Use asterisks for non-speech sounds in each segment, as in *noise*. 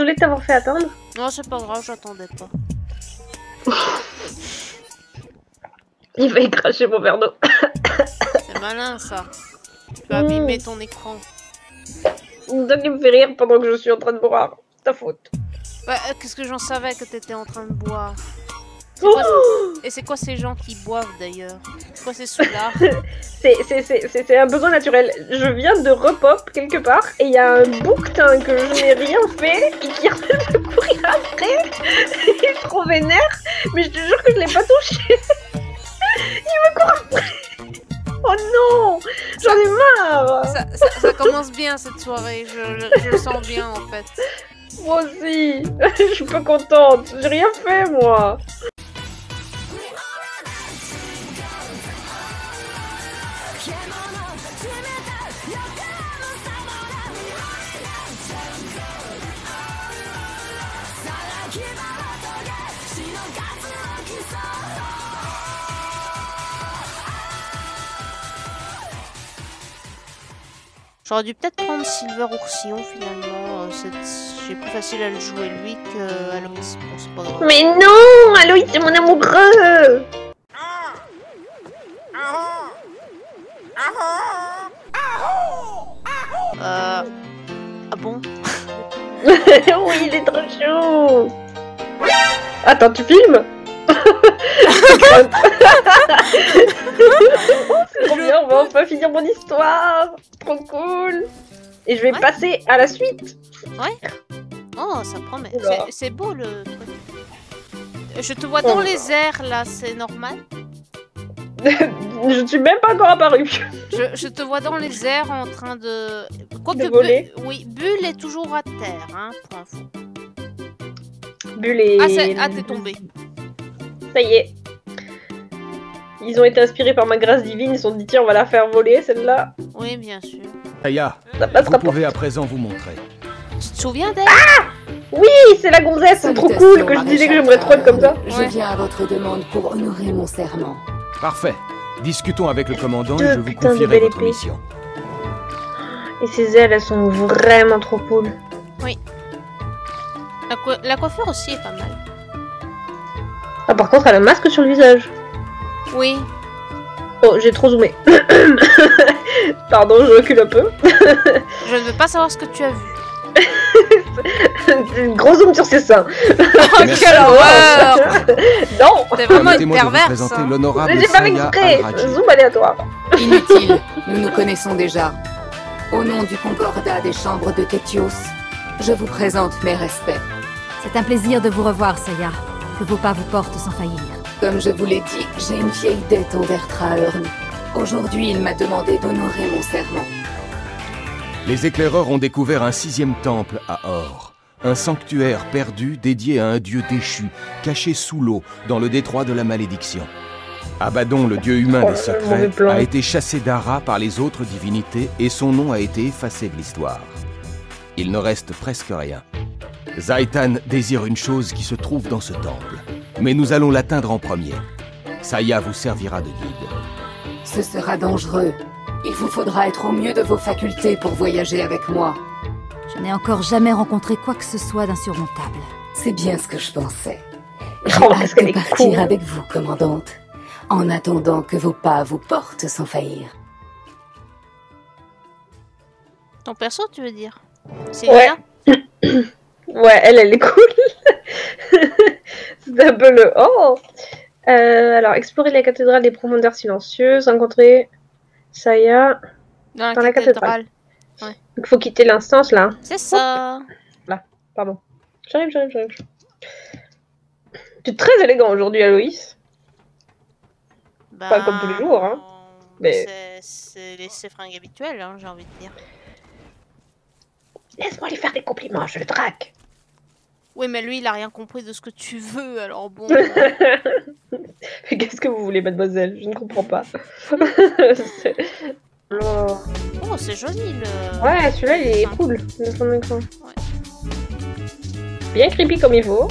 désolée de t'avoir fait attendre. Non, c'est pas grave, j'attendais pas. Il va y cracher mon verre d'eau. C'est malin ça. Tu vas abîmer ton écran. Donc il me fait rire pendant que je suis en train de boire. C'est ta faute. Ouais, euh, qu'est-ce que j'en savais que t'étais en train de boire? Quoi Et c'est quoi ces gens qui boivent d'ailleurs C'est quoi ces sous-là *laughs* C'est- un besoin naturel. Je viens de repop quelque part et il y a un bouquetin que je n'ai rien fait et qui essaie de courir après. *laughs* Il est trop vénère, mais je te jure que je l'ai pas touché. *laughs* Il me court après. Oh non J'en ai marre ça, ça- ça commence bien cette soirée, je, je- je le sens bien en fait. Moi aussi Je suis pas contente, j'ai rien fait moi J'aurais dû peut-être prendre Silver Ourcillon finalement. euh, c'est- J'ai plus facile à le jouer lui que Aloïs. Bon, c'est pas grave. Mais non Aloïs, c'est mon amoureux Euh... Ah bon? *laughs* Oui, il est trop chaud Attends, tu filmes? *laughs* *laughs* trop bien, on va enfin finir mon histoire Trop cool Et je vais Ouais. passer à la suite Oh, ça promet. C'est- beau le truc. Je te vois dans Oh. les airs là, c'est normal *laughs* Je ne suis même pas encore apparue je, je te vois dans les airs en train de. Quoique De voler. Bu- Oui, Bulle est toujours à terre, hein, pour info. Bulle et... Ah, ah, t'es tombé. Ça y est Ils ont été inspirés par ma grâce divine, ils se sont dit tiens on va la faire voler celle-là, Oui, bien sûr. Aya, ça vous passera pas. pouvez à présent vous montrer. Tu te souviens d'elle? Oui, c'est la gonzesse, c'est trop cool que je disais que j'aimerais trop être comme ça. Je viens à votre demande pour honorer mon serment. Parfait. Discutons avec le commandant et je vous confierai votre mission. Et ces ailes, elles sont vraiment trop cool. la, co- la coiffure aussi est pas mal. Ah par contre, elle a un masque sur le visage. Oui. Oh, j'ai trop zoomé. *coughs* Pardon, je recule un peu. *laughs* Je ne veux pas savoir ce que tu as vu. *laughs* Gros zoom sur ses seins. Oh, *laughs* Merci. quelle horreur Non T'es vraiment une perverse. présenter hein. l'honorable J'ai pas exprès. Zoom aléatoire. Inutile, nous nous connaissons déjà. Au nom du Concordat des Chambres de Kétios, je vous présente mes respects. C'est un plaisir de vous revoir, Saya. Que vos pas vous portent sans faillir. Comme je vous l'ai dit, j'ai une vieille dette envers Trahearn. Aujourd'hui, il m'a demandé d'honorer mon serment. Les éclaireurs ont découvert un sixième temple à Or. Un sanctuaire perdu dédié à un dieu déchu, caché sous l'eau, dans le détroit de la malédiction. Abaddon, le dieu humain Oh, des le secrets, a été chassé d'Ara par les autres divinités et son nom a été effacé de l'histoire. Il ne reste presque rien. Zaitan désire une chose qui se trouve dans ce temple, mais nous allons l'atteindre en premier. Saya vous servira de guide. Ce sera dangereux. Il vous faudra être au mieux de vos facultés pour voyager avec moi. Je n'ai encore jamais rencontré quoi que ce soit d'insurmontable. C'est bien ce que je pensais. J'ai Oh, hâte de partir cool. avec vous, commandante. En attendant que vos pas vous portent sans faillir. Ton perso, tu veux dire? C'est Ouais. *clears throat* Ouais, elle, elle est *laughs* cool. c'est un peu le. Oh Euh, Alors, explorer la cathédrale des profondeurs silencieuses, rencontrer Saya. Dans la Dans la cathédrale. Il faut quitter l'instance là. C'est ça. Pardon. J'arrive, j'arrive, j'arrive. Tu es très élégant aujourd'hui, Aloïs. Pas comme tous les jours, hein. Mais- C'est- les ses fringues habituelles, hein, j'ai envie de dire. Laisse-moi lui faire des compliments, je le drague. Oui, mais lui, il a rien compris de ce que tu veux, alors bon. *laughs* Mais Qu'est-ce que vous voulez, mademoiselle? Je ne comprends pas. *laughs* C'est- Oh. oh, c'est joli le. Ouais, celui-là, il est cool. Bien creepy comme il faut.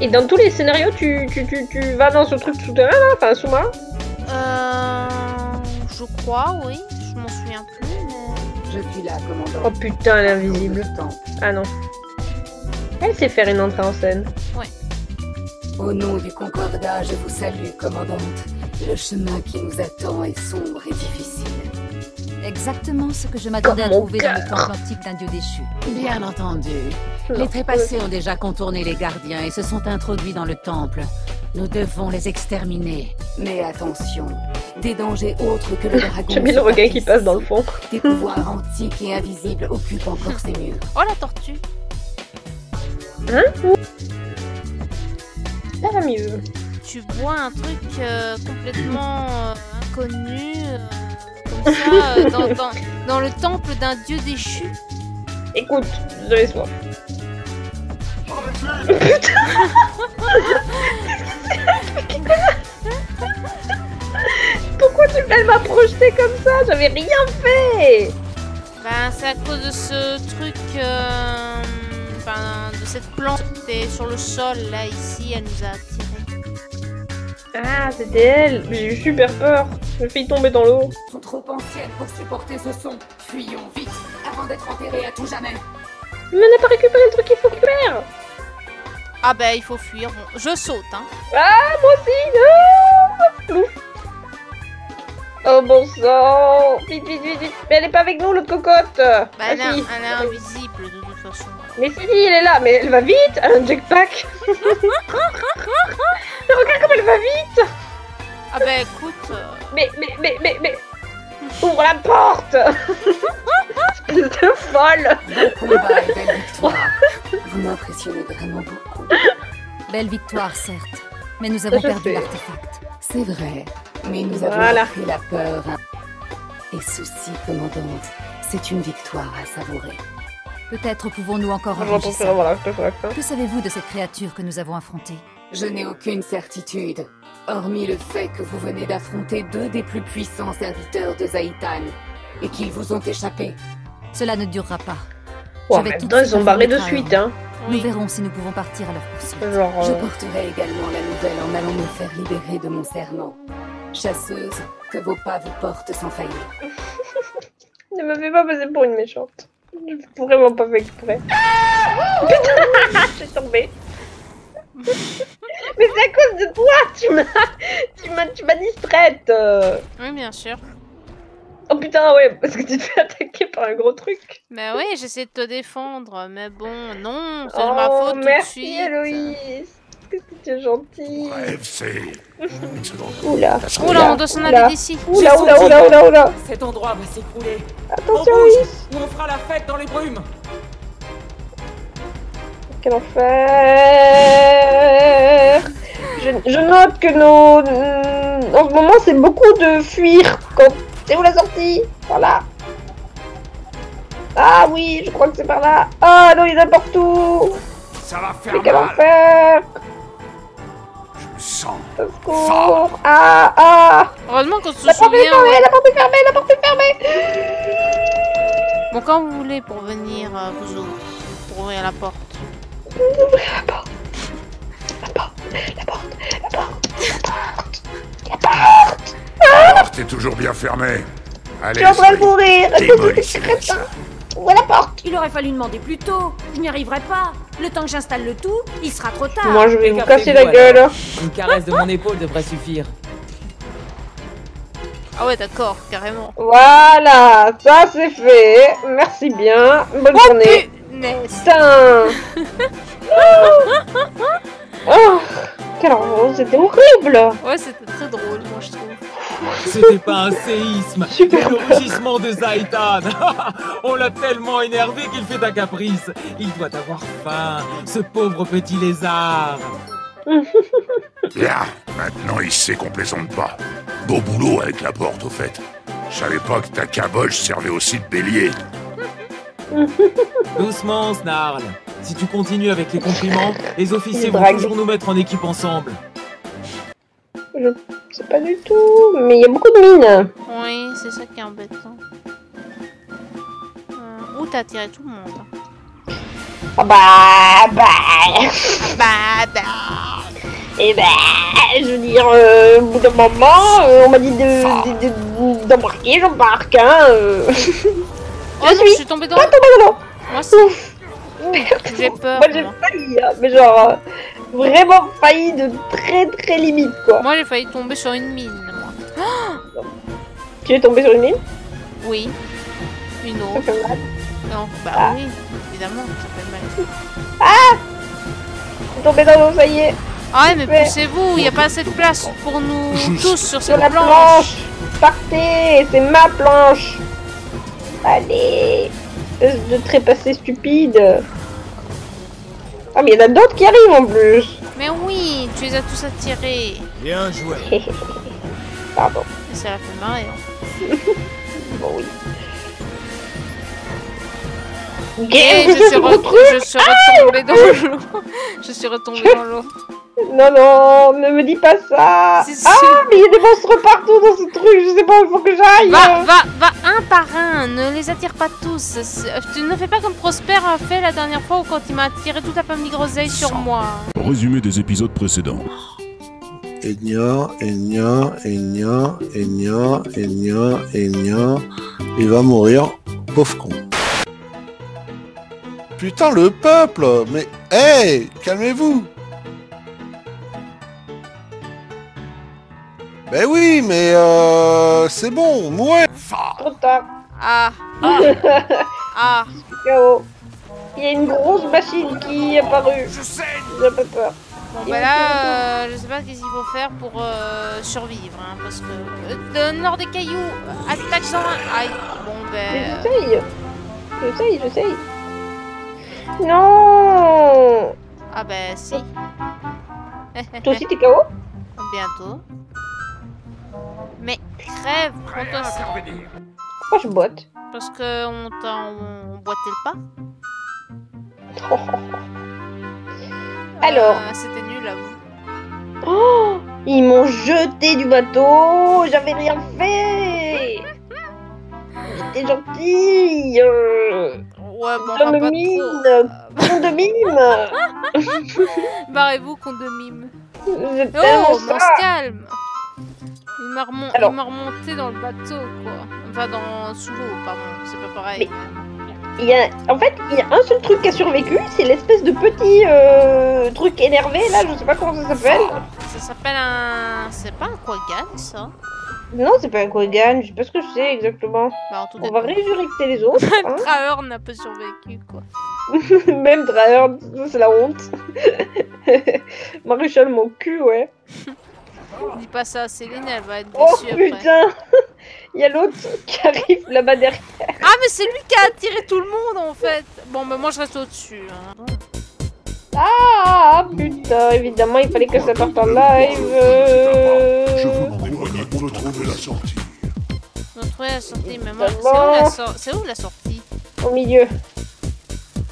Et dans tous les scénarios, tu, tu, tu, tu vas dans ce truc souterrain là, enfin sous-marin? Euh. Je crois, oui. Je m'en souviens plus. Je suis là, commandant. Oh putain, elle est invisible. Le temple. Ah non. Elle sait faire une entrée en scène. Au nom du Concordat, je vous salue, commandante. Le chemin qui nous attend est sombre et difficile. Exactement ce que je m'attendais à trouver dans le temple antique d'un dieu déchu. Bien entendu. Les trépassés ont déjà contourné les gardiens et se sont introduits dans le temple. Nous devons les exterminer. Mais attention, des dangers autres que le dragon. J'aime bien le se requin qui passe dans le fond. Des pouvoirs antiques et invisibles occupent encore ces murs. Oh la tortue Ça va mieux. Tu bois un truc euh, complètement euh, inconnu, euh, comme ça, *laughs* euh, dans, dans- dans le temple d'un dieu déchu. Écoute, j'avais soif. Pourquoi tu elle m'a projeté comme ça J'avais rien fait Ben, c'est à cause de ce truc, euh, ben, de cette plante qui était sur le sol, là, ici, elle nous a attirés. Ah, c'était elle J'ai eu super peur. Je failli tomber dans l'eau. sont trop anciennes pour supporter ce son. Fuyons vite avant d'être enterrés à tout jamais. Mais on n'a pas récupéré le truc qu'il faut récupérer Ah ben, il faut fuir. Bon, je saute, hein. Ah, moi aussi Plouf. Oh bon sang Vite, vite, vite, vite Mais elle est pas avec nous, l'autre cocotte Ben, Ah, elle, est, si. elle est invisible, de toute façon. Mais si, si, elle est là, mais elle va vite Elle a un jetpack *laughs* Mais regarde comme elle va vite Ah ben, écoute... euh, Mais, mais, mais, mais, mais... Ouvre la porte Espèce de folle Bon combat et belle victoire. Vous m'impressionnez vraiment beaucoup. *laughs* Belle victoire, certes. Mais nous avons Je perdu l'artefact. C'est vrai, mais nous avons Voilà. appris la peur. Et ceci, commandante, c'est une victoire à savourer. Peut-être pouvons-nous encore ça. l'artefact. hein. Que savez-vous de cette créature que nous avons affrontée? Je n'ai aucune certitude, hormis le fait que vous venez d'affronter deux des plus puissants serviteurs de Zaïtan, et qu'ils vous ont échappé. Cela ne durera pas. Ouais, Je vais en tout même temps, ils ont barré de suite, hein. Nous Oui. verrons si nous pouvons partir à leur poursuite. Genre... Je euh, porterai également la nouvelle en allant me faire libérer de mon serment. Chasseuse, que vos pas vous portent sans faillir. *laughs* Ne me fais pas passer pour une méchante. Je vraiment pas fait exprès. Putain, *laughs* je suis tombée. *laughs* Mais c'est à cause de toi, tu m'as, tu m'as, tu m'as distraite. Oui, bien sûr. Oh putain, ouais, parce que tu te fais attaquer par un gros truc. Mais oui, j'essaie de te défendre, mais bon, non, c'est de ma Oh, faute tout de merci suite. Héloïse. Qu'est-ce que tu es gentille. Bref, c'est. *laughs* Oula. Oula, on doit s'en aller d'ici. Oula, oula, oula, oula, oula. Cet endroit va s'écrouler. Attention, on on fera la fête dans les brumes. Quel enfer je, je note que nos... En ce moment, c'est beaucoup de fuir. Quand... C'est où la sortie? Voilà. Ah oui, je crois que c'est par là. Ah non, il a partout. Ça va Mais faire quel mal. enfer Je. Au secours Ah, ah Heureusement qu'on se La porte fermée, la porte est fermée, la porte est fermée Bon, quand vous voulez pour venir, euh, vous autres, pour ouvrir la porte. La porte. La porte, la porte, la porte, la porte. La porte est toujours bien fermée. Je Allez, suis en train de mourir Ouvre la porte Il aurait fallu demander plus tôt. Je n'y arriverai pas. Le temps que j'installe le tout, il sera trop tard. Moi, je vais vous casser la gueule. alors. Une caresse de mon épaule devrait suffire. Ah ouais, d'accord, carrément. Voilà, ça c'est fait. Merci bien. Bonne journée. Punaise. Putain *laughs* Oh Quelle horreur, c'était horrible Ouais, c'était très drôle, moi, je trouve. C'était pas un séisme, Super. mais le rugissement de Zaitan. *laughs* On l'a tellement énervé qu'il fait un caprice. Il doit avoir faim, ce pauvre petit lézard. *laughs* Bien, maintenant il sait qu'on plaisante pas. Beau boulot avec la porte, au fait. Je savais pas que ta caboche servait aussi de bélier. *laughs* Doucement, Snarl. Si tu continues avec les compliments, les officiers vont toujours nous mettre en équipe ensemble. Je sais pas du tout, mais il y a beaucoup de mines. Oui, c'est ça qui est embêtant. Euh, Où t'as attiré tout le monde hein? Ah bah, bah, *laughs* Bah, bah. et bah, je veux dire, euh, au bout d'un moment, euh, on m'a dit de- de- de- d'embarquer, j'embarque, hein. euh. *laughs* Oh, Oh non, suis je suis tombée dans l'eau. Moi aussi. J'ai peur. Moi j'ai failli, hein, mais genre euh, vraiment failli de très très limite quoi. Moi, j'ai failli tomber sur une mine, moi. *gasps* Tu es tombé sur une mine? Oui. Une Ça autre. fait mal. Non, bah Ah. oui, évidemment, ça fait mal. Tu es tombé dans l'eau, ça y est. Ah ouais, mais poussez-vous, il n'y a pas assez de place pour nous *laughs* tous sur Sur cette la planche. planche. Partez, c'est ma planche. Allez. Espèce de trépassé stupide. Ah mais il y en a d'autres qui arrivent en plus. Mais oui, tu les as tous attirés. Bien joué. *laughs* Pardon. Et ça l'a fait marrer. hein. *laughs* Bon oui. Et je suis, re- *laughs* je suis retombée dans l'eau. je suis retombée dans l'eau. Non, non, ne me dis pas ça. Ah, mais il y a des monstres partout dans ce truc. Je sais pas où il faut que j'aille. Va, va, va un par un, ne les attire pas tous. C'est- Tu ne fais pas comme Prosper a fait la dernière fois où quand il m'a attiré toute la pomme de groseille sur moi. Résumé des épisodes précédents. Enya, Enya, Enya, Enya, Enya, Enya. Il va mourir, pauvre con. Putain, le peuple Mais, hey, calmez-vous Ben oui, mais euh, c'est bon, ouais. Trop tard. Ah, ah. *laughs* KO. Il y a une grosse machine qui est apparue. J'ai pas peur. Bon bah là, euh, je sais pas qu'est-ce qu'il faut faire pour euh, survivre, hein, parce que euh, nord des cailloux, attaque 101. Aïe, bon ben, j'essaye. J'essaye, j'essaye. Non ah ben si, Toi aussi t'es KO bientôt. Mais crève, prends-toi ça, Pourquoi je boite parce que on t'a on boitait le pas. *laughs* Alors. Euh, C'était nul à vous. Oh Ils m'ont jeté du bateau J'avais rien fait J'étais gentille euh, Ouais, bon, enfin, pas de trop. Mime Barrez-vous qu'on de mime. C'est tellement Oh, on se calme. Il m'a remon- remonté dans le bateau, quoi. Enfin, dans sous l'eau, pardon. C'est pas pareil. Il y a, en fait, il y a un seul truc qui a survécu, c'est l'espèce de petit euh, truc énervé là, je sais pas comment ça s'appelle. Ça s'appelle un. C'est pas un Quagan, ça Non, c'est pas un Kogan, je sais pas ce que c'est exactement. Bah, en tout On cas. va résurrecter les autres. *laughs* hein. Traorn n'a pas survécu, quoi. *laughs* Même Draher, c'est la honte. *laughs* Maréchal mon cul, ouais. Dis pas ça à Céline, elle va être Oh déçue après. putain *laughs* Il y a l'autre qui arrive là-bas derrière. Ah, mais c'est lui qui a attiré tout le monde, en fait. Bon, bah, moi, je reste au-dessus. hein. Ah putain, évidemment, il fallait que ça parte en live. Je vous m'en pour trouver la sortie. On a trouvé la sortie, mais moi, c'est où, la c'est où la sortie? Au milieu,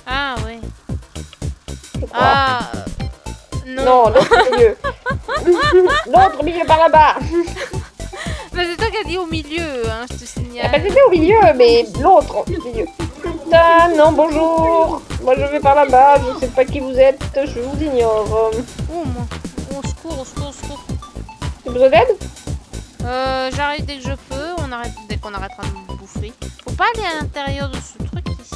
Ah, crois. Ah. euh, Non. Non, l'autre milieu. *laughs* l'autre milieu par là-bas. Mais *laughs* c'est toi qui as dit au milieu, hein, je te Ah bah signale. c'était au milieu, mais l'autre milieu. Putain, non, bonjour. Moi je vais par là-bas, je sais pas qui vous êtes, je vous ignore. Oh, moi. Au secours, au secours, au secours. T'as besoin d'aide? Euh, j'arrive dès que je peux, on arrête, dès qu'on arrêtera de bouffer. Faut pas aller à l'intérieur de ce truc ici.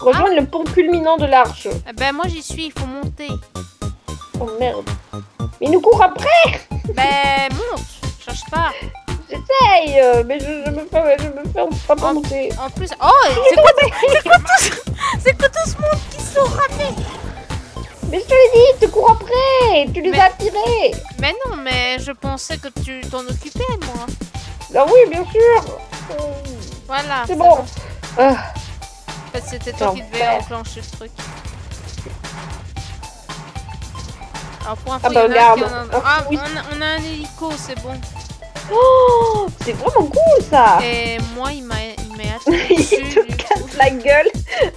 Rejoindre le pont culminant de l'arche. Eh ben moi j'y suis, il faut monter. Oh merde. Mais il nous court après Ben monte, cherche pas. J'essaye, euh, mais je, je me fais, je me fais pas monter. En plus, oh, c'est quoi, tout ce, c'est quoi tout ce monde qui sont ramés Mais je te l'ai dit, il te court après Tu les Mais- as attirés Mais non, mais je pensais que tu t'en occupais moi. Ah oui, bien sûr Voilà. C'est bon Ah, En fait, c'était toi qui devais enclencher le truc. Alors pour info, Ah bah, il y en a un qui regarde. en a- Ah, Ah, oui. on, a, on a un hélico, c'est bon. Oh C'est vraiment cool ça Et moi, il m'a attiré Il *laughs* te casse la gueule *laughs*